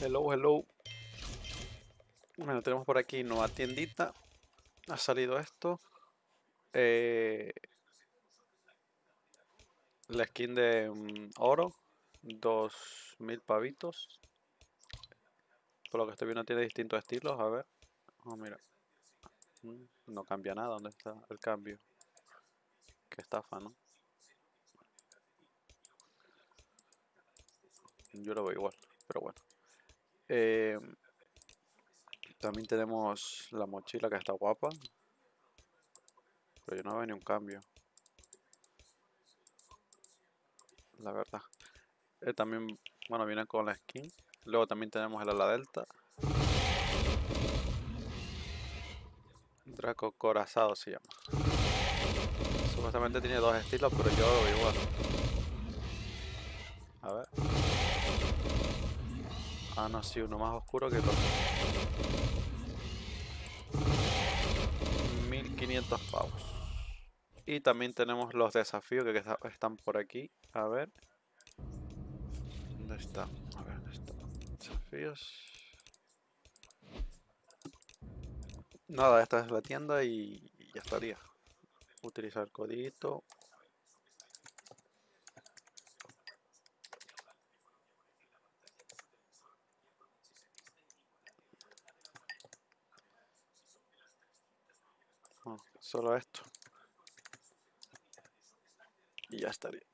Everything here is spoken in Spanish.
Hello, hello. Bueno, tenemos por aquí nueva tiendita. Ha salido esto. Eh, la skin de mm, oro. 2000 pavitos. Por lo que estoy viendo tiene distintos estilos. A ver. Oh, mira. Mm, no cambia nada. ¿Dónde está el cambio? Qué estafa, ¿no? Yo lo veo igual, pero bueno. Eh, también tenemos la mochila que está guapa. Pero yo no veo ni un cambio. La verdad. Eh, también, bueno, viene con la skin. Luego también tenemos el ala delta. Draco corazado se llama. Supuestamente tiene dos estilos, pero yo lo. A ver. Ah, no, sí, uno más oscuro que el otro. 1500 pavos. Y también tenemos los desafíos que están por aquí. A ver. ¿Dónde está? A ver, ¿dónde está? Desafíos. Nada, esta es la tienda y ya estaría. Utilizar codito. Solo esto. Y ya estaría